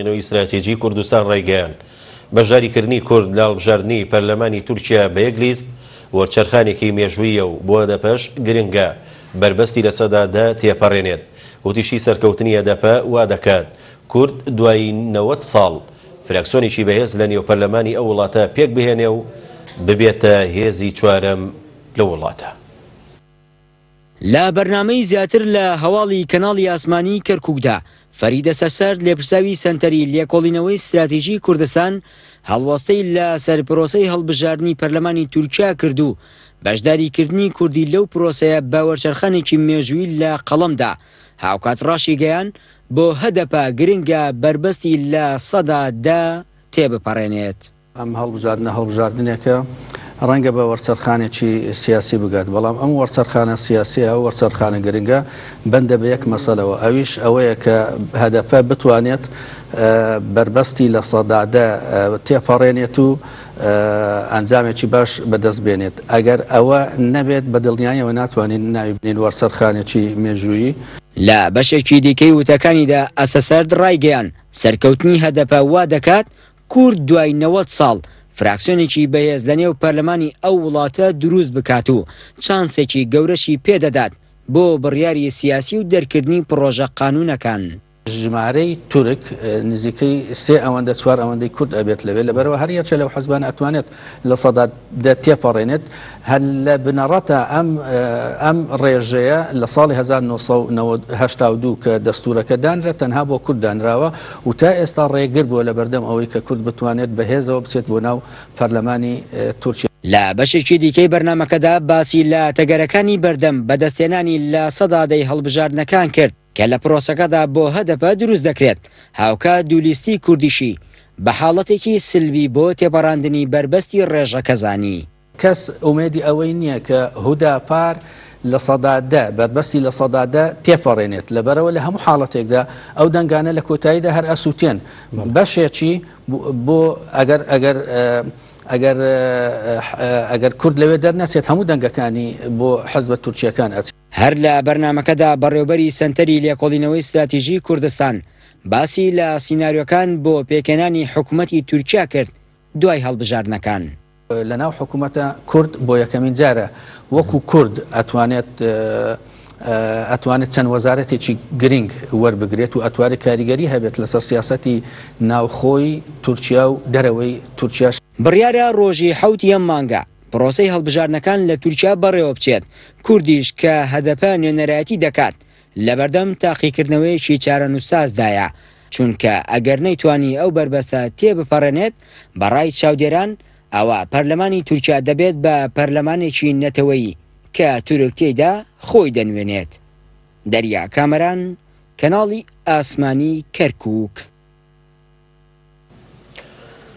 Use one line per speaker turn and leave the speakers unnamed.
نەوەی ستراتیجی کوردستان ڕایگەیاند، بەشداریکردنی کورد لە هەڵبژاردنی پەرلەمانی تورکیا بە یەک لیست، وەرچەرخانێکی مێژووییە و بۆ هەدەپەش گرنگە بەربەستی لە سەدا دە تێپەڕێنێت، وتیشی سەرکەوتنی هەدەپە وادەکات کورد دوای نەوەد ساڵ فراکسیۆنێکی بەهێز لە نێو پەرلەمانی ئەو وڵاتە پێکبهێنێ و ببێتە هێزی چوارەم لەو وڵاتە.
لە بەرنامەی زیاتر لە هەواڵی کەناڵی ئاسمانیی کەرکووکدا، فەریدە سەرسەرد، لێپرسراوی سەنتەری لێکۆڵینەوەی ستراتیژیی کوردستان، هەڵوەستەی لە سەر پرۆسەی هەڵبژاردنی پەرلەمانی تورکیا کرد و بەشداریکردنی کوردی لەو پرۆسەیە بە وەرچەرخانێکی مێژووی لە قەڵەم دا، هاوکات ڕاشیگەیاند، بۆ هەدەپە گرنگە بەربەستی لە سەدا دە تێبپەڕێنێت.
ئەم هەڵبژاردنە هەڵبژاردنێکە ڕەنگە بە وەرچەرخانێکی سیاسی بگات بەڵام ئەم وەرچەرخانە سیاسیە ئەو وەرچەرخانە گرنگە بەندە بە یەک مەسەلەوە ئەویش ئەوەیە کە هەدەپە بتوانێت بەربەستی لە سەدادە تێپەڕێنێت و ئەنجامێکی باش بەدەست بێنێت ئەگەر ئەوە نەبێت بە دڵنیایەوە ناتوانین ناوی بنین وەرچەرخانێکی مێژوویی
لە بەشێکی دیکەی وتەکانیدا ئەسەسەرد ڕایگەیان سەرکەوتنی هەدەپە وا دەکات کورد دوای نەوەد ساڵ فراکسیۆنێکی بەهێز لەنێو پەرلەمانی ئەو وڵاتە دروست بکات و چانسێکی گەورەشی پێ دەدات بۆ بڕیاری سیاسی و دەرکردنی پڕۆژە قانوونەکان.
ژمارەی تورک نزیکەی سێ ئەوەندە چوار ئەوەندەی کورد ئەبێت لەوێ، لەبەرئەوە هەر یەکێ لەو حزبانە ئەتوانێت لە سەدا دە تێپەڕێنێت هەر لە بنەڕەتە ئەم ئەم ڕێژەیە لە ساڵی 1992 کە دەستورەکە دانرا تەنها بۆ کورد دانراوە و تا ئێستا ڕێگر بووە لە بەردەم ئەوەی کە کورد بتوانێت بەهێزەوە بچێت بۆ ناو پەرلەمانی تورکیا
لە بەشێکی دیکەی بەرنامەکەدا باسی لە تەگەرەکانی بەردەم بەدەستێنانی لە سەدا دەی هەڵبژاردنەکان کرد. کە لە پرۆسەکەدا بۆ هەدەپە دروست دەکرێت، هاوکات دوو لیستی کوردیشی بە حاڵەتێکی سلبی بۆ تێپەڕاندنی بەربەستی ڕێژەکە زانی.
کەس ئومێدی ئەوەی نییە کە هوداپار لە سەدا دە، بەربەستی لە سەدا دە تێپەڕێنێت، لەبەرئەوە لە هەموو حاڵەتێکدا ئەو دەنگانە لە کۆتاییدا هەر ئەسووتێن. بەشێکی بۆ ئەگەر ئەگەر ئەگەر ئەگەر کورد لەوێ دەرنەچێت هەموو دەنگەکانی بۆ حزبە تورکییەکان ئەچێت.
هەر لە بەرنامەکەدا بەڕێوبەری سەنتەری لێکۆڵینەوەی ستراتیژی کوردستان باسی لە سیناریۆکان بۆ پێکهێنانی حکومەتی تورکیا کرد دوای هەڵبژاردنەکان.
لەناو حکومەتە کورد بۆ یەکەمین جارە وەکو کورد ئەتوانێت ئەتوانێت چەند وەزارەتێکی گرنگ وەربگرێت و ئەتوارێت کاریگەری هەبێت لەسەر سیاستی ناوخۆی تورکیا و دەرەوەی تورکیاش.
بڕیارە ڕۆژی حەوت ی ئەم مانگە پرۆسەی هەڵبژاردنەکان لە تورکیا بەڕێوەبچێت، کوردیش کە هەدەپە نوێنەرایەتی دەکات، لەبەردەم تاقیکردنەوەیەکی چارەنووسسازدایە، چونکە ئەگەر نەیتوانی ئەو بەربەستە تێبپەڕێنێت، بەڕای چاودێران، ئەوا پەرلەمانی تورکیا دەبێت بە پەرلەمانێکی نەتەوەیی کە تورک تێیدا خۆی دەنوێنێت. دەریا کامەران، کەناڵی ئاسمانی کەرکووک.